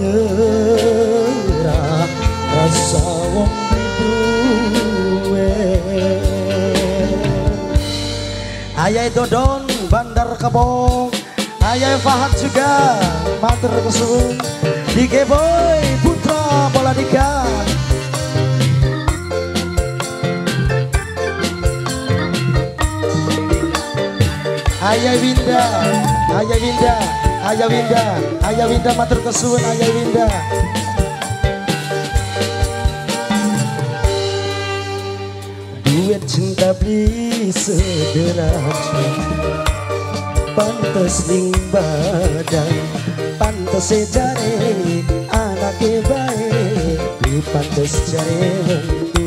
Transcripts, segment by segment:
nyerah rasa wong duwe. Ayah Dodon Bandar Kabong Ayah Fahad juga Mater kesun Dike Boy Putra Bola Dika. Ayah Winda Ayah Winda Ayah Winda Ayah Winda Mater kesun Ayah Winda. Duit cinta beli sederajat Pantes ning badan Pantes jare anake baik Di pantes jare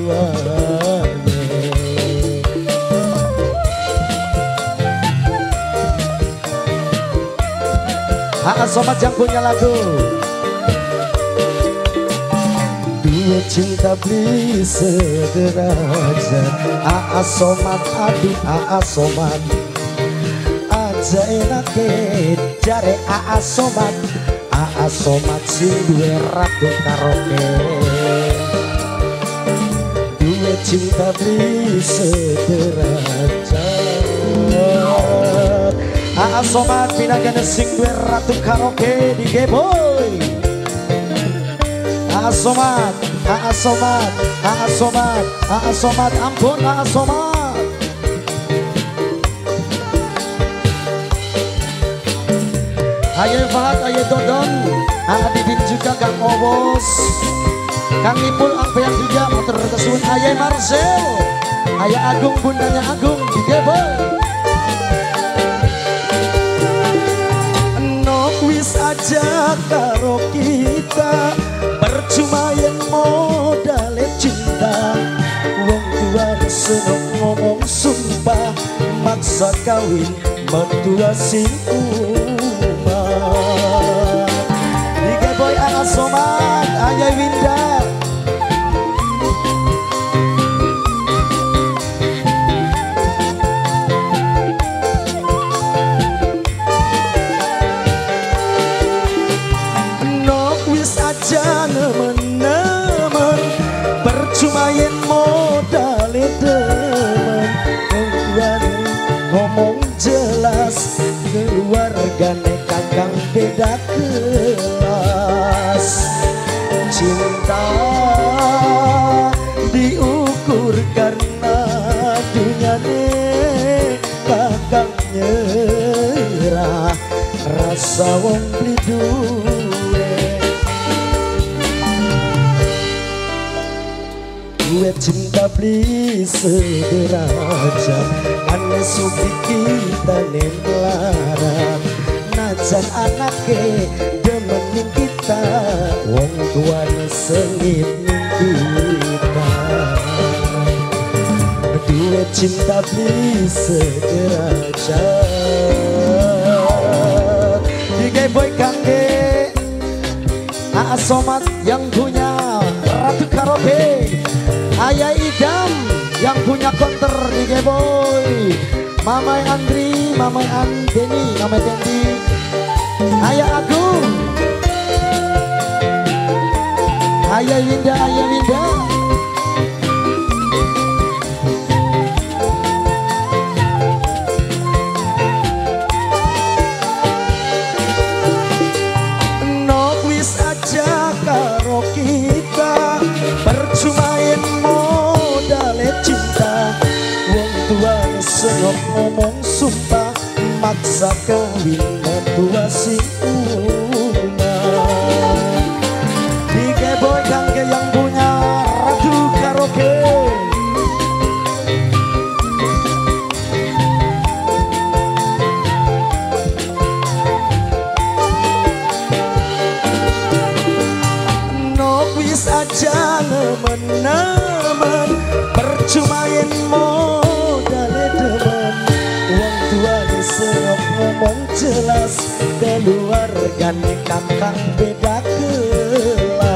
wong Aa sobat yang punya lagu. Dua cinta beli sederajat. Aa somat aduh Aa somat. Aja enake jare Aa somat. Aa somat sing duwe ratu karaoke. Dua cinta beli sederajat Aa somat pinagana sing duwe ratu karaoke di Geboy Aa somat Aa somat Aa somat Aa somat ampun Aa somat Ayo Fahad, ayo Dodon. Aa Didin juga Kang Obos. Kang Ipul Angpean juga Motor kesun Ayo Marcel. Ayo Agung bundanya Agung di Geboy Maksa kawin mentua sing umah Tiga boy anak somat Ayah Winda nemen-nemen Percuma yen modale ngomong jelas Keluargane kakang beda kelas. Cinta diukur karena dunyane kakang nyerah Rasa wong beli beli sederajat Ane suki kita nelarat Najan anake demenin kita Wong tuane sengit kita. Dua cinta beli sederajat Tiga boy kangge Aa Somat yang punya Ratu Karaoke Ayah Idam yang punya konter di Boy. Mamai Andri, Mamai Andeni, Mamai Dendi Ayah Agung. Ayah Winda, Ayah Winda ngomong sumpah Maksa kawin mentua si ngomong jelas keluargane kakak beda kelas.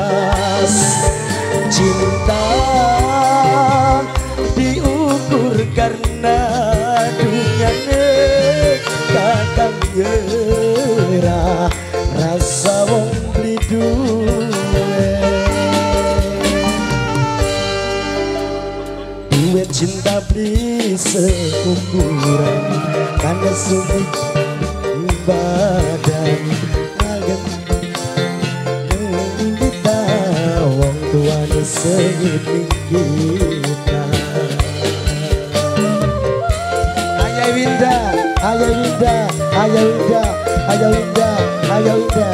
Cinta diukur karena dunianya kakak nyerah. Rasa wong lidu cinta beli ukuran karena sulit badan. Agen kita Wong tuanya segini kita. Ayah Winda, Ayah Winda, Ayah Winda, Ayah Winda, Ayah Winda.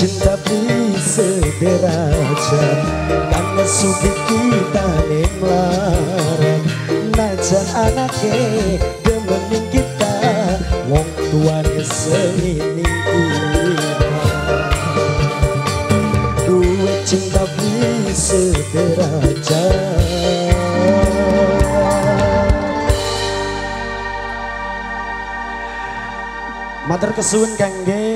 Cinta bisa derajat Karena suki kita nemlarat Najan anaknya bisa derajat Matur kesuwun kangge